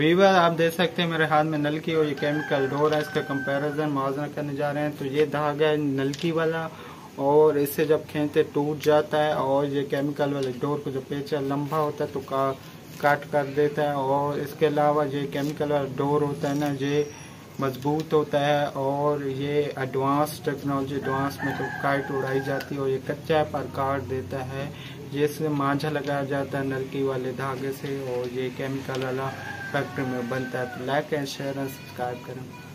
Weaver आप देख सकते हैं मेरे हाथ में नलकी और ये केमिकल डोर है, इसका कंपैरिजन मुआवजा करने जा रहे हैं। तो ये धागा है नलकी वाला और इससे जब खेलते टूट जाता है और ये केमिकल वाले डोर को जो पेचा लंबा होता है तो का, काट कर देता है और इसके अलावा ये केमिकल वाला डोर होता है ना, ये मज़बूत होता है और ये एडवांस टेक्नोलॉजी एडवांस में तो काट उड़ाई जाती है और ये कच्चा पर काट देता है। जिससे मांझा लगाया जाता है नलकी वाले धागे से और ये केमिकल वाला फैक्ट्री में बनता है तो like and share and subscribe करें।